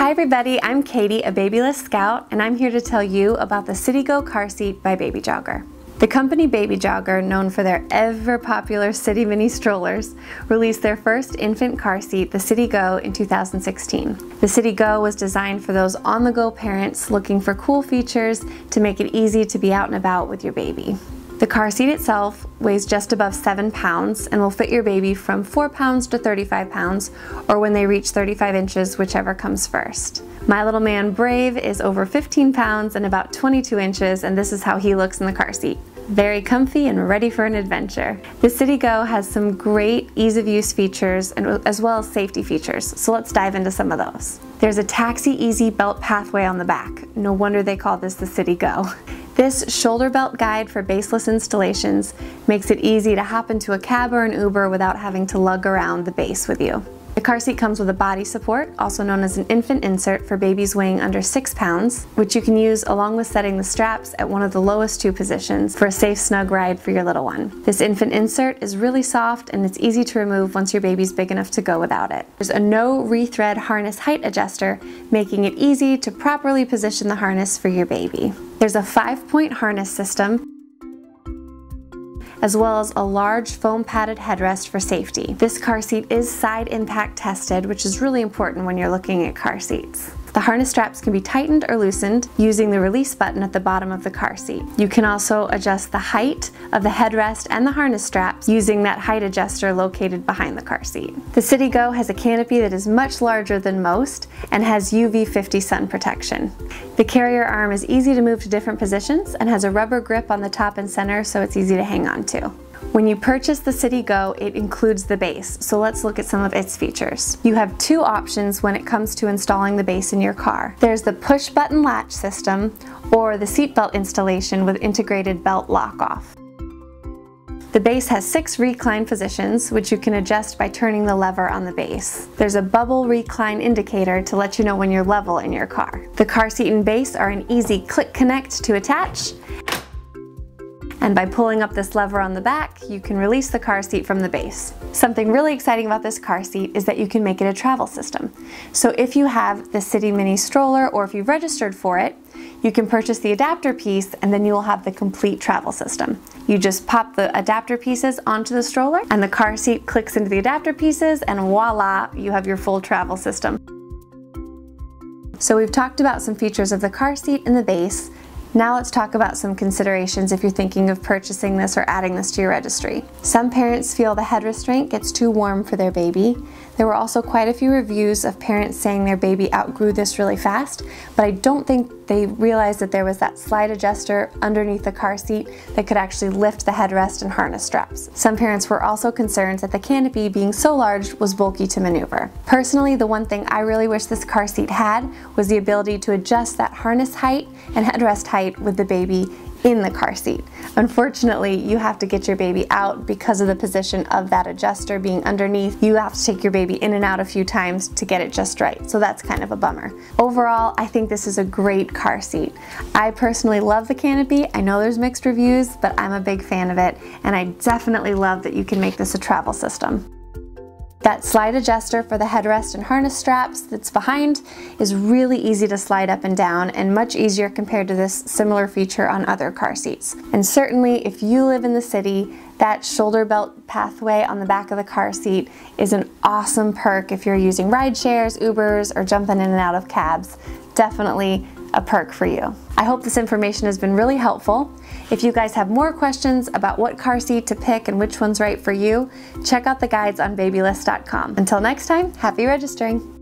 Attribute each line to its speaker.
Speaker 1: Hi everybody, I'm Katy, a Babylist Scout, and I'm here to tell you about the City GO car seat by Baby Jogger. The company Baby Jogger, known for their ever popular City Mini strollers, released their first infant car seat, the City GO, in 2016. The City GO was designed for those on-the-go parents looking for cool features to make it easy to be out and about with your baby. The car seat itself weighs just above 7 pounds and will fit your baby from 4 pounds to 35 pounds, or when they reach 35 inches, whichever comes first. My little man Brave is over 15 pounds and about 22 inches, and this is how he looks in the car seat. Very comfy and ready for an adventure. The City GO has some great ease of use features and, as well as safety features, so let's dive into some of those. There's a taxi easy belt pathway on the back. No wonder they call this the City GO. This shoulder belt guide for baseless installations makes it easy to hop into a cab or an Uber without having to lug around the base with you. The car seat comes with a body support, also known as an infant insert for babies weighing under 6 pounds, which you can use along with setting the straps at one of the lowest two positions for a safe snug ride for your little one. This infant insert is really soft and it's easy to remove once your baby's big enough to go without it. There's a no rethread harness height adjuster, making it easy to properly position the harness for your baby. There's a five point harness system as well as a large foam padded headrest for safety. This car seat is side impact tested, which is really important when you're looking at car seats. The harness straps can be tightened or loosened using the release button at the bottom of the car seat. You can also adjust the height of the headrest and the harness straps using that height adjuster located behind the car seat. The City GO has a canopy that is much larger than most and has UV50 sun protection. The carrier arm is easy to move to different positions and has a rubber grip on the top and center so it's easy to hang on to. When you purchase the City GO, it includes the base, so let's look at some of its features. You have two options when it comes to installing the base in your car. There's the push button latch system or the seatbelt installation with integrated belt lock off. The base has six recline positions, which you can adjust by turning the lever on the base. There's a bubble recline indicator to let you know when you're level in your car. The car seat and base are an easy click connect to attach, and by pulling up this lever on the back, you can release the car seat from the base. Something really exciting about this car seat is that you can make it a travel system. So if you have the City Mini stroller or if you've registered for it, you can purchase the adapter piece and then you will have the complete travel system. You just pop the adapter pieces onto the stroller and the car seat clicks into the adapter pieces and voila, you have your full travel system. So we've talked about some features of the car seat and the base, now let's talk about some considerations if you're thinking of purchasing this or adding this to your registry. Some parents feel the head restraint gets too warm for their baby. There were also quite a few reviews of parents saying their baby outgrew this really fast, but I don't think they realized that there was that slide adjuster underneath the car seat that could actually lift the headrest and harness straps. Some parents were also concerned that the canopy being so large was bulky to maneuver. Personally, the one thing I really wish this car seat had was the ability to adjust that harness height and headrest height with the baby in the car seat. Unfortunately, you have to get your baby out because of the position of that adjuster being underneath. You have to take your baby in and out a few times to get it just right. So that's kind of a bummer. Overall, I think this is a great car seat. I personally love the canopy. I know there's mixed reviews, but I'm a big fan of it. And I definitely love that you can make this a travel system. That slide adjuster for the headrest and harness straps that's behind is really easy to slide up and down and much easier compared to this similar feature on other car seats. And certainly if you live in the city, that shoulder belt pathway on the back of the car seat is an awesome perk if you're using ride shares, Ubers, or jumping in and out of cabs. Definitely a perk for you. I hope this information has been really helpful. If you guys have more questions about what car seat to pick and which one's right for you, check out the guides on babylist.com. Until next time, happy registering!